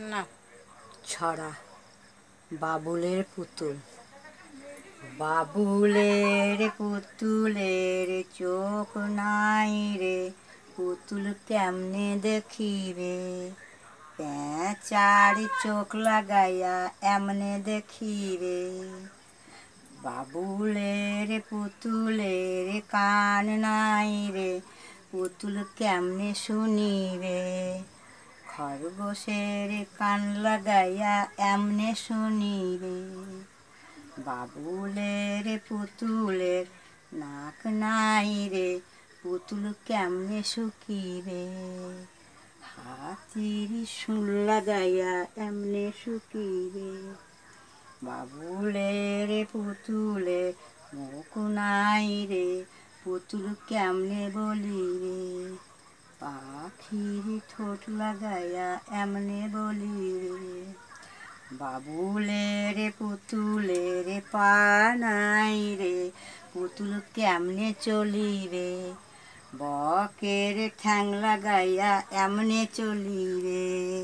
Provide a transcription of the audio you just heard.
না, ছড়া। বাবুলের পুতুল। বাবুলের পুতুলের চোখ নাই রে, পুতুল কেমনে দেখিবে? প্যাঁচার চোখ লাগাইয়া এমনে দেখিবে। বাবুলের পুতুলের কান নাই রে, পুতুল কেমনে শুনিবে? খরগোশের কান লাগাইয়া এমনে শুনি রে। বাবুলের পুতুলের নাক নাই রে, পুতুল কেমনে শুকি রে। হাতির শুন লাগাইয়া এমনে শুকি রে। বাবুলের পুতুলের মুখ নাই রে, পুতুল কেমনে বলিবে পাখির ঠোঁট লাগাইয়া এমনে বলিবে বাবুলের পুতুলের পা নাই রে, পুতুল কেমনে চলি রে? বকের ঠ্যাং লাগাইয়া এমনে চলিবে